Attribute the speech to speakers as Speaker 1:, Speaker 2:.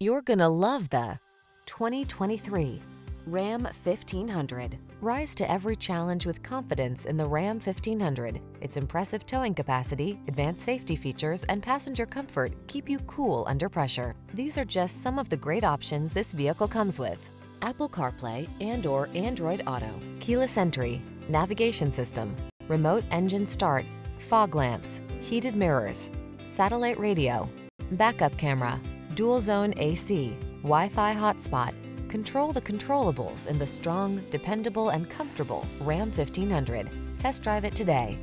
Speaker 1: You're gonna love the 2023 Ram 1500. Rise to every challenge with confidence in the Ram 1500. Its impressive towing capacity, advanced safety features, and passenger comfort keep you cool under pressure. These are just some of the great options this vehicle comes with. Apple CarPlay and or Android Auto, keyless entry, navigation system, remote engine start, fog lamps, heated mirrors, satellite radio, backup camera, dual zone AC, Wi-Fi hotspot, control the controllables in the strong, dependable, and comfortable Ram 1500. Test drive it today.